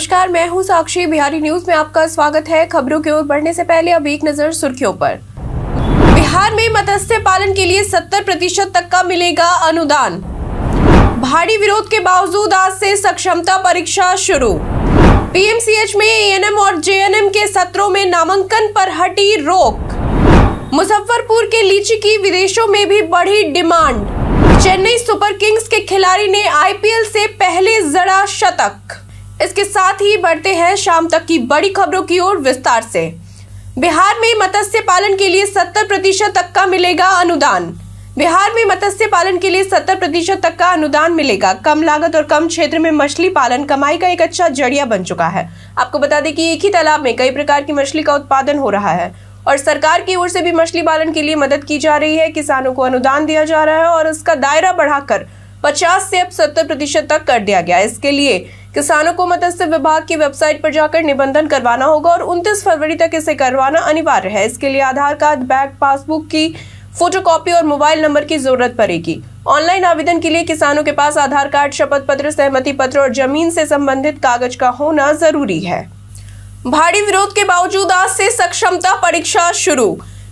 नमस्कार, मैं हूँ साक्षी। बिहारी न्यूज़ में आपका स्वागत है। खबरों की ओर बढ़ने से पहले अब एक नज़र सुर्खियों पर। बिहार में मत्स्य पालन के लिए 70 प्रतिशत तक का मिलेगा अनुदान। भारी विरोध के बावजूद आज से सक्षमता परीक्षा शुरू। पीएमसीएच में एएनएम और जेएनएम के सत्रों में नामांकन पर हटी रोक। मुजफ्फरपुर के लीची की विदेशों में भी बढ़ी डिमांड। चेन्नई सुपर किंग्स के खिलाड़ी ने आईपीएल से पहले जड़ा शतक। इसके साथ ही बढ़ते हैं शाम तक की बड़ी खबरों की ओर विस्तार से। बिहार में मत्स्य पालन के लिए 70 प्रतिशत तक का मिलेगा अनुदान। बिहार में मत्स्य पालन के लिए 70 प्रतिशत तक का अनुदान मिलेगा। कम लागत और कम क्षेत्र में मछली पालन कमाई का एक अच्छा ज़रिया बन चुका है। आपको बता दें कि एक ही तालाब में कई प्रकार की मछली का उत्पादन हो रहा है और सरकार की ओर से भी मछली पालन के लिए मदद की जा रही है। किसानों को अनुदान दिया जा रहा है और उसका दायरा बढ़ाकर 50 से अब 70 प्रतिशत तक कर दिया गया। इसके लिए किसानों को मत्स्य विभाग की वेबसाइट पर जाकर निबंधन करवाना होगा और 29 फरवरी तक इसे करवाना अनिवार्य है। इसके लिए आधार कार्ड बैंक पासबुक की फोटोकॉपी और मोबाइल नंबर की ज़रूरत पड़ेगी। ऑनलाइन आवेदन के लिए किसानों के पास आधार कार्ड शपथ पत्र सहमति पत्र और ज़मीन से संबंधित कागज़ का होना ज़रूरी है। भारी विरोध के बावजूद आज से सक्षमता परीक्षा शुरू।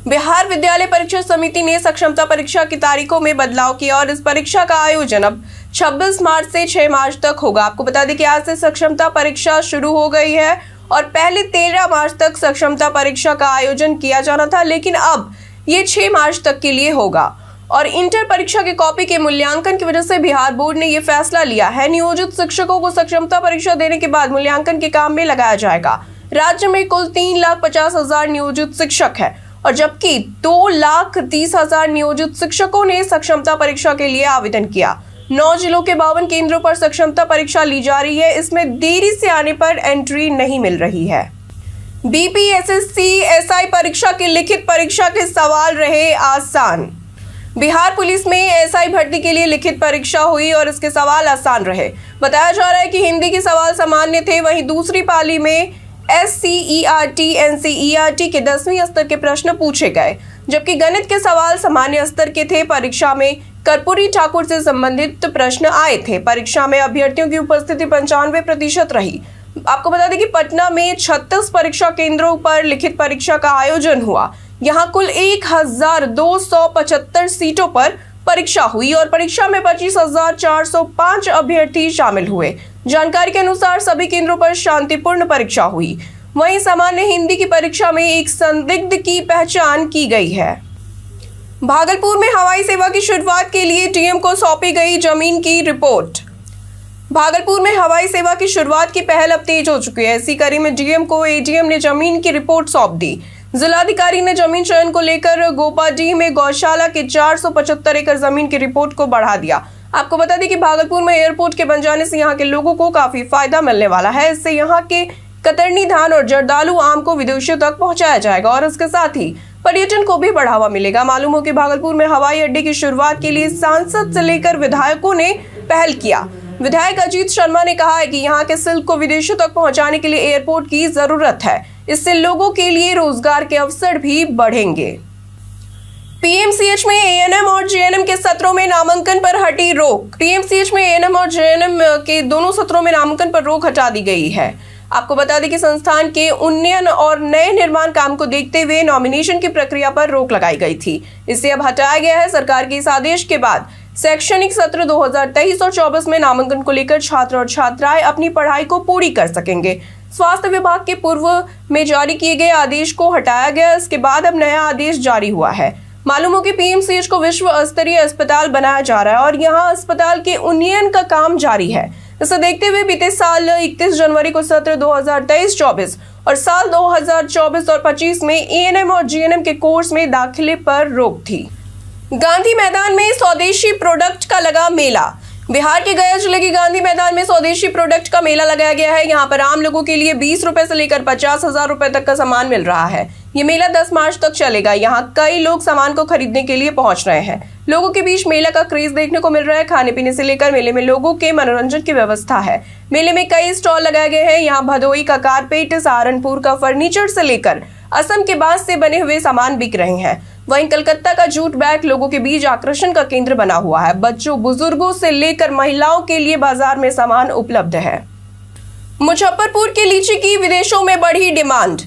बिहार विद्यालय परीक्षा समिति ने सक्षमता परीक्षा की तारीखों में बदलाव किया और इस परीक्षा का आयोजन अब 26 मार्च से 6 मार्च तक होगा। आपको बता दें कि आज से सक्षमता परीक्षा शुरू हो गई है और पहले 13 मार्च तक सक्षमता परीक्षा का आयोजन किया जाना था, लेकिन अब ये 6 मार्च तक के लिए होगा। और इंटर परीक्षा के कॉपी के मूल्यांकन की वजह से बिहार बोर्ड ने यह फैसला लिया है। नियोजित शिक्षकों को सक्षमता परीक्षा देने के बाद मूल्यांकन के काम में लगाया जाएगा। राज्य में कुल तीन लाख पचास हज़ार नियोजित शिक्षक है और जबकि दो लाख तीस हज़ार नियोजित शिक्षकों ने सक्षमता परीक्षा के लिए आवेदन किया। नौ जिलों के बावन केंद्रों पर सक्षमता परीक्षा ली जा रही है। इसमें देरी से आने पर एंट्री नहीं मिल रही है। बीपीएसएससी एसआई परीक्षा की लिखित परीक्षा के सवाल रहे आसान। बिहार पुलिस में एसआई भर्ती के लिए लिखित परीक्षा हुई और इसके सवाल आसान रहे। बताया जा रहा है कि हिंदी के सवाल सामान्य थे, वहीं दूसरी पाली में S C E R T N C E R T के दसवीं स्तर के प्रश्न पूछे गए, जबकि गणित के सवाल सामान्य स्तर के थे। परीक्षा में कर्पूरी ठाकुर से संबंधित प्रश्न आए थे। परीक्षा में अभ्यर्थियों की उपस्थिति पंचानवे प्रतिशत रही। आपको बता दें कि पटना में छत्तीस परीक्षा केंद्रों पर लिखित परीक्षा का आयोजन हुआ। यहाँ कुल एक हज़ार दो सौ पचहत्तर सीटों पर परीक्षा हुई और परीक्षा में पच्चीस हज़ार चार सौ पाँच अभ्यर्थी शामिल हुए। जानकारी के अनुसार सभी केंद्रों पर शांतिपूर्ण परीक्षा हुई। वहीं सामान्य हिंदी की परीक्षा में एक संदिग्ध की पहचान की गई है। भागलपुर में हवाई सेवा की शुरुआत के लिए डीएम को सौंपी गई ज़मीन की रिपोर्ट। भागलपुर में हवाई सेवा की शुरुआत की पहल अब तेज हो चुकी है। इसी कड़ी में डीएम को एडीएम ने ज़मीन की रिपोर्ट सौंप दी। जिलाधिकारी ने ज़मीन चयन को लेकर गोपाडीह में गौशाला के 475 एकड़ ज़मीन की रिपोर्ट को बढ़ा दिया। आपको बता दें कि भागलपुर में एयरपोर्ट के बन जाने से यहाँ के लोगों को काफ़ी फ़ायदा मिलने वाला है। इससे यहाँ के कतरनी धान और जरदालू आम को विदेशों तक पहुँचाया जाएगा और इसके साथ ही पर्यटन को भी बढ़ावा मिलेगा। मालूम हो कि भागलपुर में हवाई अड्डे की शुरुआत के लिए सांसद से लेकर विधायकों ने पहल किया। विधायक अजीत शर्मा ने कहा है कि यहाँ के सिल्क को विदेशों तक पहुँचाने के लिए एयरपोर्ट की ज़रूरत है। इससे लोगों के लिए रोज़गार के अवसर भी बढ़ेंगे। पीएमसीएच में एएनएम और जेएनएम के सत्रों में नामांकन पर हटी रोक। पीएमसीएच में एएनएम और जेएनएम के दोनों सत्रों में नामांकन पर रोक हटा दी गई है। आपको बता दें कि संस्थान के उन्नयन और नए निर्माण काम को देखते हुए नॉमिनेशन की प्रक्रिया पर रोक लगाई गई थी। इसे अब हटाया गया है सरकार के इस आदेश के बाद। शैक्षणिक सत्र 2023 और 24 में नामांकन को लेकर छात्र और छात्राएँ अपनी पढ़ाई को पूरी कर सकेंगे। स्वास्थ्य विभाग के पूर्व में जारी किए गए आदेश को हटाया गया। इसके बाद अब नया आदेश जारी हुआ है। मालूम हो कि पीएमसीएच को विश्व स्तरीय अस्पताल बनाया जा रहा है और यहाँ अस्पताल के उन्नयन का काम जारी है। इसे देखते हुए बीते साल 31 जनवरी को सत्र 2023-24 और साल 2024 और 25 में एएनएम और जीएनएम के कोर्स में दाखिले पर रोक थी। गांधी मैदान में स्वदेशी प्रोडक्ट का लगा मेला। बिहार के गया ज़िले के गांधी मैदान में स्वदेशी प्रोडक्ट का मेला लगाया गया है। यहाँ पर आम लोगों के लिए बीस रुपए से लेकर पचास हज़ार रुपए तक का सामान मिल रहा है। ये मेला 10 मार्च तक चलेगा। यहाँ कई लोग सामान को खरीदने के लिए पहुँच रहे हैं। लोगों के बीच मेला का क्रेज देखने को मिल रहा है। खाने पीने से लेकर मेले में लोगों के मनोरंजन की व्यवस्था है। मेले में कई स्टॉल लगाए गए हैं। यहाँ भदोई का कारपेट, सहारनपुर का फर्नीचर से लेकर असम के बाँस से बने हुए सामान बिक रहे हैं। वहीं कलकत्ता का जूट बैग लोगों के बीच आकर्षण का केंद्र बना हुआ है। बच्चों, बुज़ुर्गों से लेकर महिलाओं के लिए बाज़ार में सामान उपलब्ध है। मुजफ्फरपुर के लीची की विदेशों में बढ़ी डिमांड।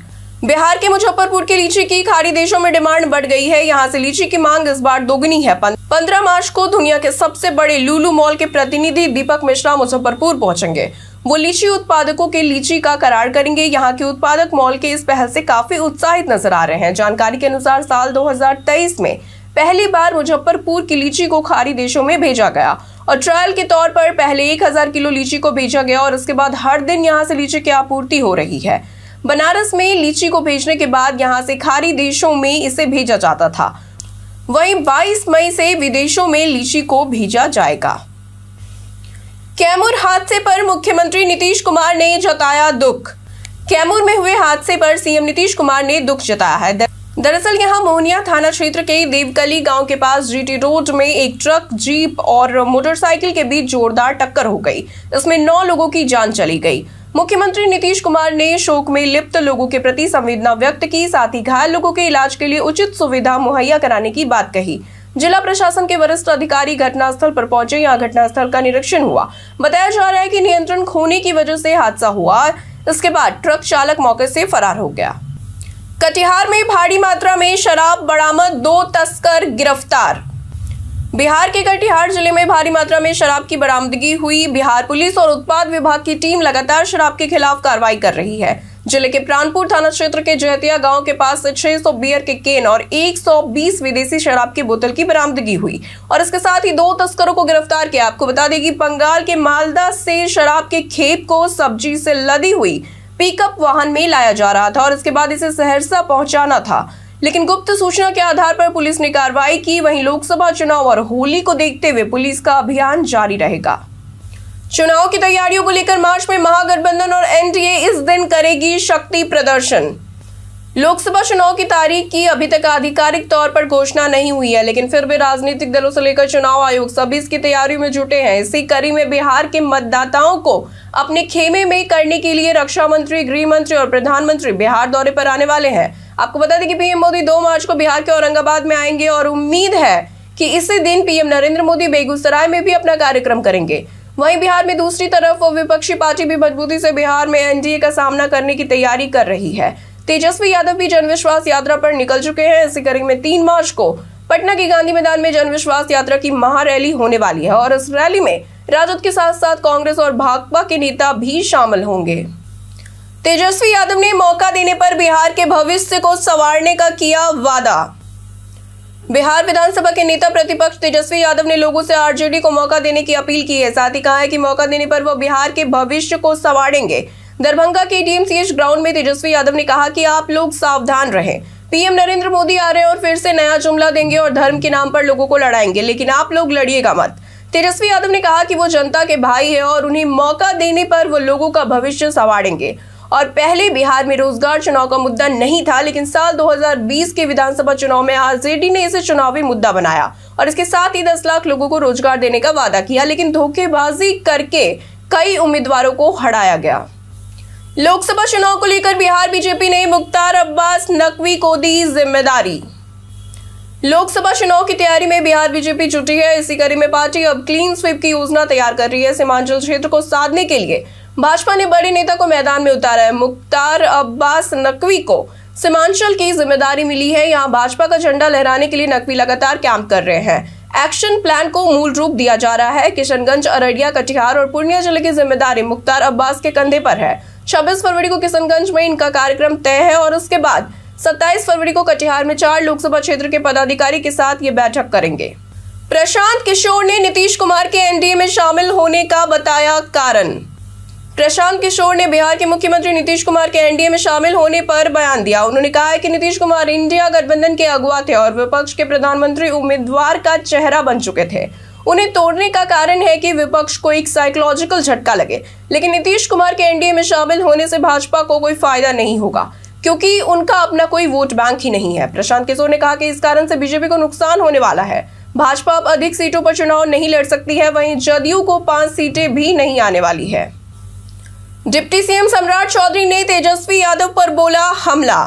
बिहार के मुजफ्फरपुर के लीची की खाड़ी देशों में डिमांड बढ़ गई है। यहाँ से लीची की मांग इस बार दोगुनी है। पंद्रह मार्च को दुनिया के सबसे बड़े लूलू मॉल के प्रतिनिधि दीपक मिश्रा मुजफ्फरपुर पहुँचेंगे। वो लीची उत्पादकों के लीची का करार करेंगे। यहाँ के उत्पादक मॉल के इस पहल से काफ़ी उत्साहित नज़र आ रहे हैं। जानकारी के अनुसार साल 2023 में पहली बार मुजफ्फरपुर की लीची को खाड़ी देशों में भेजा गया और ट्रायल के तौर पर पहले एक हज़ार किलो लीची को भेजा गया और उसके बाद हर दिन यहाँ से लीची की आपूर्ति हो रही है। बनारस में लीची को भेजने के बाद यहाँ से खाड़ी देशों में इसे भेजा जाता था। वहीं 22 मई से विदेशों में लीची को भेजा जाएगा। कैमूर हादसे पर मुख्यमंत्री नीतीश कुमार ने जताया दुख। कैमूर में हुए हादसे पर सीएम नीतीश कुमार ने दुख जताया है। दरअसल यहाँ मोहनिया थाना क्षेत्र के देवकली गाँव के पास जीटी रोड में एक ट्रक, जीप और मोटरसाइकिल के बीच जोरदार टक्कर हो गई। इसमें नौ लोगों की जान चली गई। मुख्यमंत्री नीतीश कुमार ने शोक में लिप्त लोगों के प्रति संवेदना व्यक्त की, साथ ही घायल लोगों के इलाज के लिए उचित सुविधा मुहैया कराने की बात कही। जिला प्रशासन के वरिष्ठ अधिकारी घटनास्थल पर पहुँचे, यहाँ घटनास्थल का निरीक्षण हुआ। बताया जा रहा है कि नियंत्रण खोने की वजह से हादसा हुआ। इसके बाद ट्रक चालक मौके से फरार हो गया। कटिहार में भारी मात्रा में शराब बरामद, दो तस्कर गिरफ़्तार। बिहार के कटिहार ज़िले में भारी मात्रा में शराब की बरामदगी हुई। बिहार पुलिस और उत्पाद विभाग की टीम लगातार शराब के खिलाफ कार्रवाई कर रही है। ज़िले के प्राणपुर थाना क्षेत्र के जयतिया गाँव के पास से 600 बियर के केन और 120 विदेशी शराब की बोतल की बरामदगी हुई और इसके साथ ही दो तस्करों को गिरफ़्तार किया। आपको बता दें कि बंगाल के मालदा से शराब के खेप को सब्ज़ी से लदी हुई पिकअप वाहन में लाया जा रहा था और इसके बाद इसे सहरसा पहुंचाना था। लेकिन गुप्त सूचना के आधार पर पुलिस ने कार्रवाई की। वहीं लोकसभा चुनाव और होली को देखते हुए पुलिस का अभियान जारी रहेगा। चुनाव की तैयारियों को लेकर मार्च में महागठबंधन और एनडीए इस दिन करेगी शक्ति प्रदर्शन। लोकसभा चुनाव की तारीख की अभी तक आधिकारिक तौर पर घोषणा नहीं हुई है, लेकिन फिर भी राजनीतिक दलों से लेकर चुनाव आयोग सभी इसकी तैयारियों में जुटे हैं। इसी कड़ी में बिहार के मतदाताओं को अपने खेमे में करने के लिए रक्षा मंत्री, गृह मंत्री और प्रधानमंत्री बिहार दौरे पर आने वाले हैं। आपको बता दें कि पीएम मोदी दो मार्च को बिहार के औरंगाबाद में आएँगे और उम्मीद है कि इसी दिन पीएम नरेंद्र मोदी बेगूसराय में भी अपना कार्यक्रम करेंगे। वहीं बिहार में दूसरी तरफ़ विपक्षी पार्टी भी मजबूती से बिहार में एनडीए का सामना करने की तैयारी कर रही है। तेजस्वी यादव भी जनविश्वास यात्रा पर निकल चुके हैं। इसी कड़ी में तीन मार्च को पटना के गांधी मैदान में जनविश्वास यात्रा की महारैली होने वाली है और इस रैली में राजद के साथ साथ कांग्रेस और भाकपा के नेता भी शामिल होंगे। तेजस्वी यादव ने मौका देने पर बिहार के भविष्य को संवारने का किया वादा। बिहार विधानसभा के नेता प्रतिपक्ष तेजस्वी यादव ने लोगों से आरजेडी को मौका देने की अपील की है। साथ ही कहा है कि मौका देने पर वो बिहार के भविष्य को संवारेंगे। दरभंगा के डीएमसीएच ग्राउंड में तेजस्वी यादव ने कहा कि आप लोग सावधान रहें। पीएम नरेंद्र मोदी आ रहे हैं और फिर से नया जुमला देंगे और धर्म के नाम पर लोगों को लड़ाएँगे, लेकिन आप लोग लड़िएगा मत। तेजस्वी यादव ने कहा कि वो जनता के भाई है और उन्हें मौका देने पर वो लोगों का भविष्य संवारेंगे। और पहले बिहार में रोज़गार चुनाव का मुद्दा नहीं था, लेकिन साल 2020 के विधानसभा चुनाव में आरजेडी ने इसे चुनावी मुद्दा बनाया और इसके साथ ही 10 लाख लोगों को रोज़गार देने का वादा किया, लेकिन धोखेबाजी करके कई उम्मीदवारों को हटाया गया। लोकसभा चुनाव को लेकर बिहार बीजेपी ने मुख्तार अब्बास नकवी को दी ज़िम्मेदारी। लोकसभा चुनाव की तैयारी में बिहार बीजेपी जुटी है, इसी कड़ी में पार्टी अब क्लीन स्वीप की योजना तैयार कर रही है। सीमांचल क्षेत्र को साधने के लिए भाजपा ने बड़े नेता को मैदान में उतारा है। मुख्तार अब्बास नकवी को सीमांचल की ज़िम्मेदारी मिली है। यहाँ भाजपा का झंडा लहराने के लिए नकवी लगातार कैंप कर रहे हैं। एक्शन प्लान को मूल रूप दिया जा रहा है। किशनगंज, अररिया, कटिहार और पूर्णिया ज़िले की ज़िम्मेदारी मुख्तार अब्बास के कंधे पर है। 26 फरवरी को किशनगंज में इनका कार्यक्रम तय है और उसके बाद 27 फरवरी को कटिहार में चार लोकसभा क्षेत्र के पदाधिकारी के साथ ये बैठक करेंगे। प्रशांत किशोर ने नीतीश कुमार के एनडीए में शामिल होने का बताया कारण। प्रशांत किशोर ने बिहार के मुख्यमंत्री नीतीश कुमार के एनडीए में शामिल होने पर बयान दिया। उन्होंने कहा है कि नीतीश कुमार इंडिया गठबंधन के अगुआ थे और विपक्ष के प्रधानमंत्री उम्मीदवार का चेहरा बन चुके थे। उन्हें तोड़ने का कारण है कि विपक्ष को एक साइकोलॉजिकल झटका लगे। लेकिन नीतीश कुमार के एनडीए में शामिल होने से भाजपा को कोई फ़ायदा नहीं होगा, क्योंकि उनका अपना कोई वोट बैंक ही नहीं है। प्रशांत किशोर ने कहा कि इस कारण से बीजेपी को नुकसान होने वाला है। भाजपा अब अधिक सीटों पर चुनाव नहीं लड़ सकती है, वहीं जदयू को पाँच सीटें भी नहीं आने वाली है। डिप्टी सीएम सम्राट चौधरी ने तेजस्वी यादव पर बोला हमला।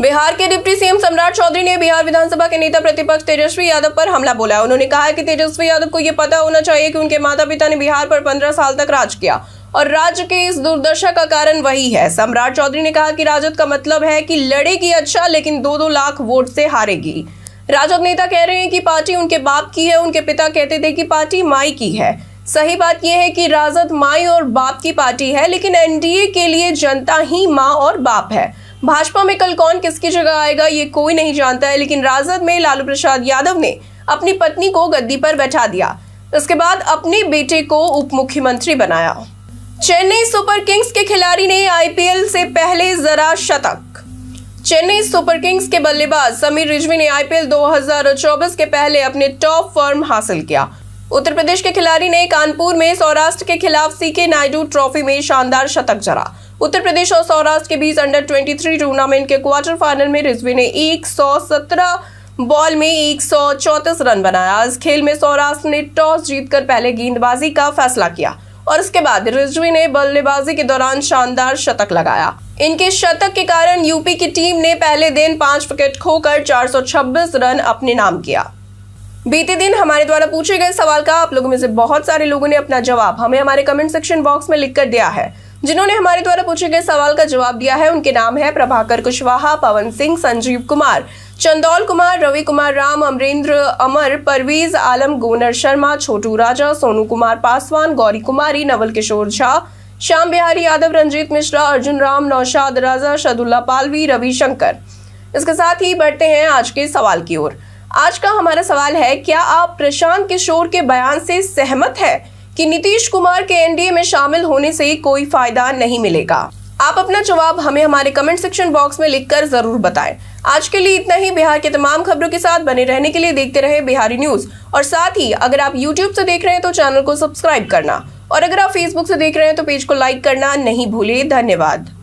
बिहार के डिप्टी सीएम सम्राट चौधरी ने बिहार विधानसभा के नेता प्रतिपक्ष तेजस्वी यादव पर हमला बोला। उन्होंने कहा कि तेजस्वी यादव को यह पता होना चाहिए कि उनके माता पिता ने बिहार पर पंद्रह साल तक राज किया और राज्य के इस दुर्दशा का कारण वही है। सम्राट चौधरी ने कहा कि राजद का मतलब है कि लड़ेगी अच्छा लेकिन दो दो लाख वोट से हारेगी। राजद नेता कह रहे हैं कि पार्टी उनके बाप की है, उनके पिता कहते थे कि पार्टी माई की है। सही बात यह है कि राजद माई और बाप की पार्टी है, लेकिन एनडीए के लिए जनता ही माँ और बाप है। भाजपा में कल कौन किसकी जगह आएगा, ये कोई नहीं जानता है, लेकिन राजद में लालू प्रसाद यादव ने अपनी पत्नी को गद्दी पर बैठा दिया। इसके बाद अपने बेटे को उप मुख्यमंत्री बनाया। चेन्नई सुपर किंग्स के खिलाड़ी ने आईपीएल से पहले जरा शतक। चेन्नई सुपर किंग्स के बल्लेबाज समीर रिजवी ने आईपीएल 2024 के पहले अपने टॉप फॉर्म हासिल किया। उत्तर प्रदेश के खिलाड़ी ने कानपुर में सौराष्ट्र के खिलाफ सीके नायडू ट्रॉफी में शानदार शतक जरा। उत्तर प्रदेश और सौराष्ट्र के बीच अंडर 23 टूर्नामेंट के क्वार्टर फाइनल में रिजवी ने 117 बॉल में एक रन बनाया। इस खेल में सौराष्ट्र ने टॉस जीतकर पहले गेंदबाजी का फैसला किया और उसके बाद रिजवी ने बल्लेबाजी के दौरान शानदार शतक लगाया। इनके शतक के कारण यूपी की टीम ने पहले दिन पाँच विकेट खोकर 426 रन अपने नाम किया। बीते दिन हमारे द्वारा पूछे गए सवाल का आप लोगों में से बहुत सारे लोगों ने अपना जवाब हमें हमारे कमेंट सेक्शन बॉक्स में लिखकर दिया है। जिन्होंने हमारे द्वारा पूछे गए सवाल का जवाब दिया है, उनके नाम है प्रभाकर कुशवाहा, पवन सिंह, संजीव कुमार, चंदौल कुमार, रवि कुमार, राम अमरेंद्र, अमर, परवीज, आलम, गोनर शर्मा, छोटू राजा, सोनू कुमार पासवान, गौरी कुमारी, नवल किशोर झा, श्याम बिहारी यादव, रंजीत मिश्रा, अर्जुन राम, नौशाद राजा, शदुल्ला पालवी, रविशंकर। इसके साथ ही बढ़ते हैं आज के सवाल की ओर। आज का हमारा सवाल है, क्या आप प्रशांत किशोर के बयान से सहमत है कि नीतीश कुमार के एनडीए में शामिल होने से कोई फ़ायदा नहीं मिलेगा? आप अपना जवाब हमें हमारे कमेंट सेक्शन बॉक्स में लिखकर ज़रूर बताएँ। आज के लिए इतना ही। बिहार के तमाम खबरों के साथ बने रहने के लिए देखते रहे बिहारी न्यूज़। और साथ ही, अगर आप यूट्यूब से देख रहे हैं तो चैनल को सब्सक्राइब करना। और अगर आप फेसबुक से देख रहे हैं तो पेज को लाइक करना नहीं भूलिए धन्यवाद।